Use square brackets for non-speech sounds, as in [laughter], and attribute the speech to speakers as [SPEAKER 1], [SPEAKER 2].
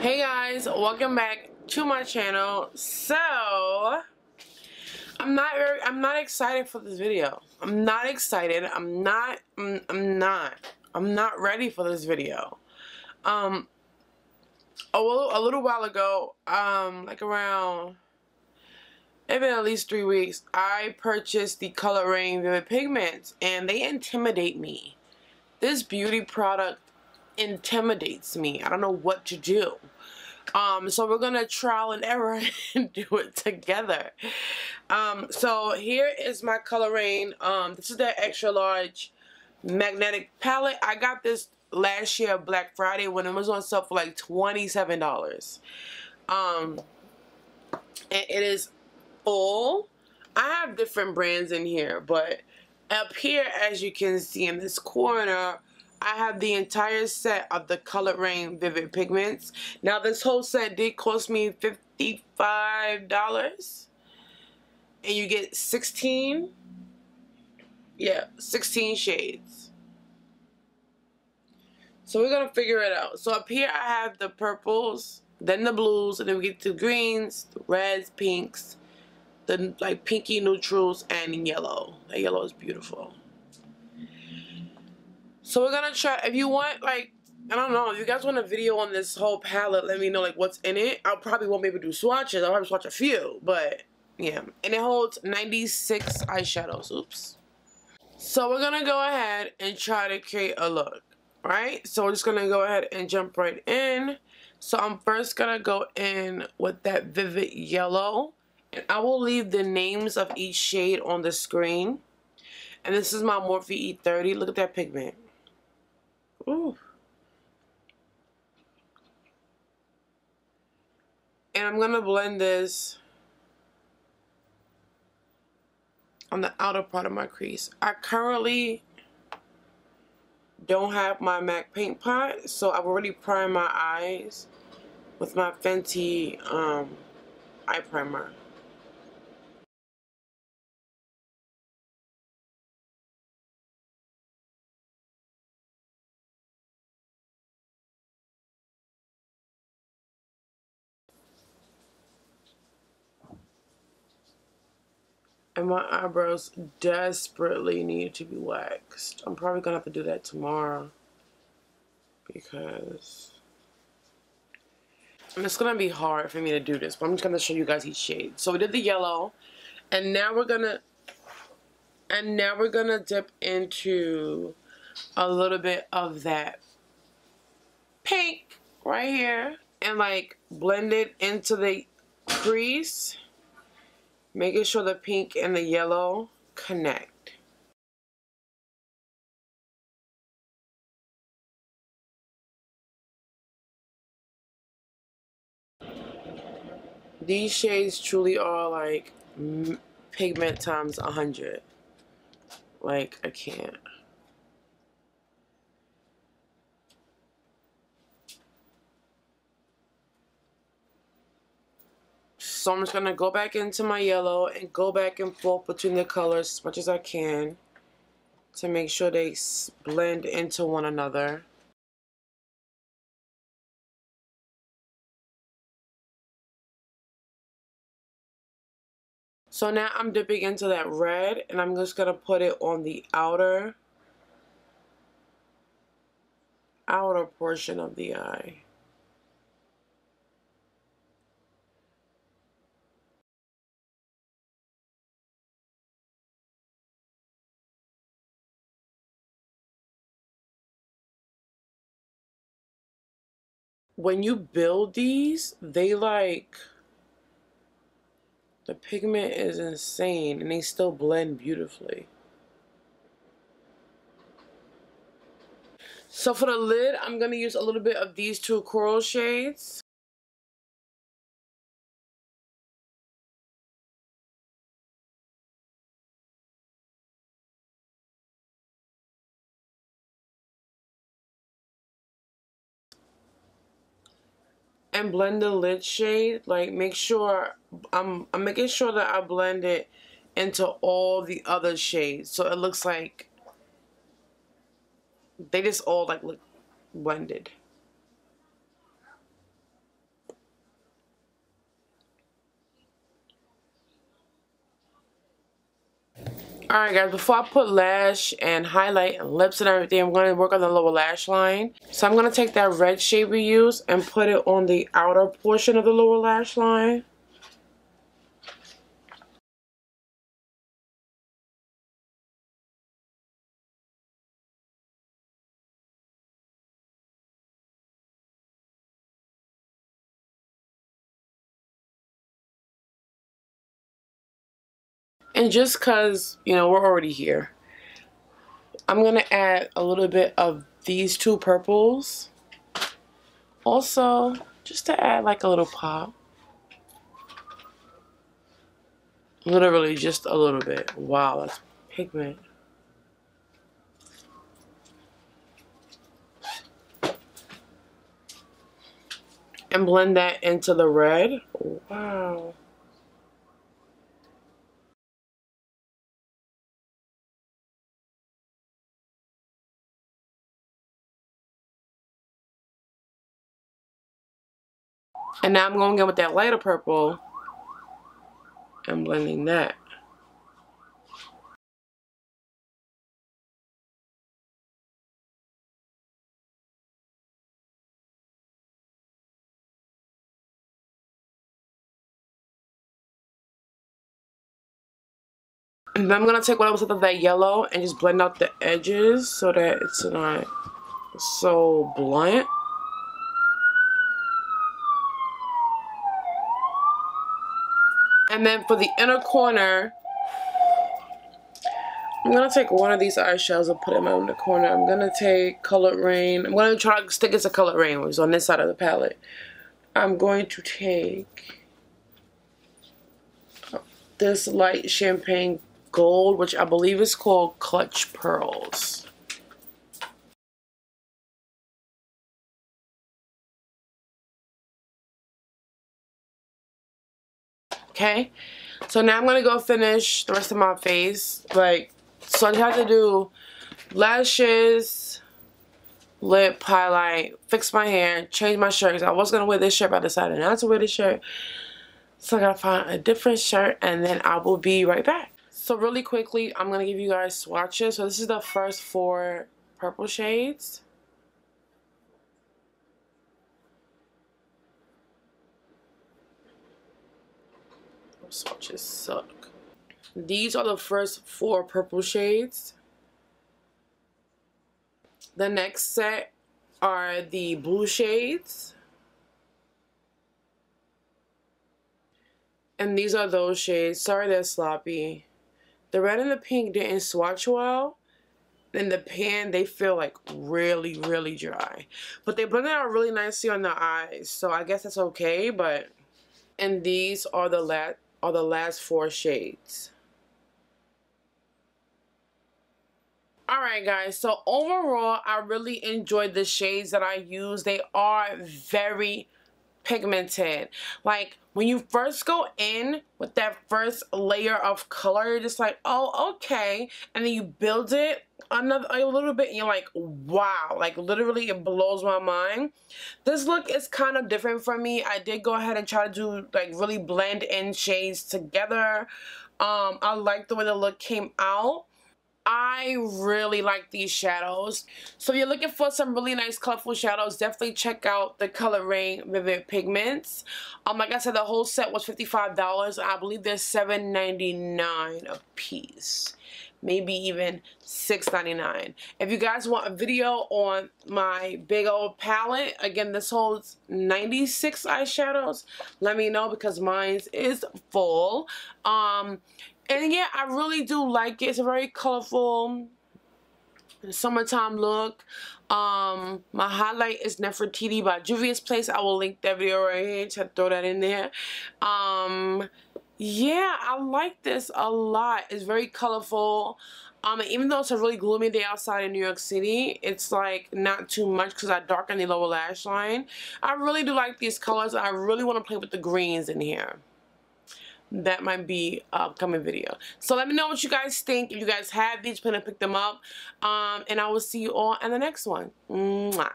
[SPEAKER 1] Hey guys, welcome back to my channel. So, I'm not very, I'm not excited for this video. I'm not excited. I'm not, I'm, I'm not. I'm not ready for this video. Um, a little, a little while ago, um, like around, it's been at least three weeks, I purchased the Color Vivid Pigments and they intimidate me. This beauty product intimidates me. I don't know what to do. Um, so we're gonna trial and error [laughs] and do it together. Um, so here is my Color Um, this is the extra large magnetic palette. I got this last year Black Friday when it was on sale for like $27. Um, and it is full. I have different brands in here, but up here, as you can see in this corner, I have the entire set of the Coloured Raine Vivid Pigments. Now this whole set did cost me $55. And you get 16, yeah, 16 shades. So we're going to figure it out. So up here I have the purples, then the blues, and then we get the greens, the reds, pinks, the like pinky neutrals, and yellow. That yellow is beautiful. So we're gonna try, if you want like, I don't know, if you guys want a video on this whole palette, let me know like what's in it. I probably won't be able to do swatches, I'll probably swatch a few, but yeah. And it holds 96 eyeshadows, oops. So we're gonna go ahead and try to create a look, right? So we're just gonna go ahead and jump right in. So I'm first gonna go in with that Vivid Yellow. And I will leave the names of each shade on the screen. And this is my Morphe E30. Look at that pigment. Ooh. And I'm going to blend this on the outer part of my crease. I currently don't have my MAC paint pot, so I've already primed my eyes with my Fenty um, eye primer. And my eyebrows desperately need to be waxed. I'm probably going to have to do that tomorrow. Because... And it's going to be hard for me to do this. But I'm just going to show you guys each shade. So we did the yellow. And now we're going to... And now we're going to dip into a little bit of that pink right here. And like blend it into the crease making sure the pink and the yellow connect. These shades truly are like pigment times a hundred. Like, I can't. So I'm just going to go back into my yellow and go back and forth between the colors as much as I can to make sure they blend into one another. So now I'm dipping into that red and I'm just going to put it on the outer outer portion of the eye. When you build these, they like, the pigment is insane and they still blend beautifully. So for the lid, I'm going to use a little bit of these two coral shades. And blend the lid shade like make sure I'm, I'm making sure that I blend it into all the other shades. So it looks like they just all like look blended Alright guys, before I put lash and highlight and lips and everything, I'm going to work on the lower lash line. So I'm going to take that red shade we used and put it on the outer portion of the lower lash line. And just because, you know, we're already here, I'm going to add a little bit of these two purples. Also, just to add like a little pop. Literally just a little bit. Wow, that's pigment. And blend that into the red. Wow. And now I'm going in with that lighter purple and blending that. And then I'm going to take what I was of that yellow and just blend out the edges so that it's not so blunt. And then for the inner corner, I'm going to take one of these eyeshadows and put them in the corner. I'm going to take Coloured Raine. I'm going to try to stick it to Coloured Raine, which is on this side of the palette. I'm going to take this light champagne gold, which I believe is called Clutch Pearls. Okay? So now I'm gonna go finish the rest of my face. Like so I have to do lashes lip highlight fix my hair change my shirt Cause I was gonna wear this shirt but I decided not to wear this shirt. So I gotta find a different shirt and then I will be right back. So really quickly I'm gonna give you guys swatches. So this is the first four purple shades swatches suck. These are the first four purple shades. The next set are the blue shades. And these are those shades. Sorry they're sloppy. The red and the pink didn't swatch well. In the pan, they feel like really, really dry. But they blended out really nicely on the eyes. So I guess that's okay, but... And these are the last are the last four shades. Alright guys, so overall I really enjoyed the shades that I use. They are very pigmented. Like when you first go in with that first layer of color, you're just like, oh, okay. And then you build it another a little bit and you're like, wow. Like literally it blows my mind. This look is kind of different for me. I did go ahead and try to do like really blend in shades together. Um, I like the way the look came out. I really like these shadows. So if you're looking for some really nice colorful shadows, definitely check out the Coloured Raine Vivid Pigments. Um, like I said, the whole set was $55. I believe they're $7.99 a piece. Maybe even $6.99. If you guys want a video on my big old palette, again, this holds 96 eyeshadows. Let me know because mine is full. Um, and yeah, I really do like it. It's a very colorful summertime look. Um, my highlight is Nefertiti by Juvia's Place. I will link that video right here to throw that in there. Um, yeah, I like this a lot. It's very colorful. Um, even though it's a really gloomy day outside in New York City, it's like not too much because I darken the lower lash line. I really do like these colors. I really want to play with the greens in here that might be upcoming video. So let me know what you guys think. If you guys have these, plan to pick them up. Um, and I will see you all in the next one. Mwah.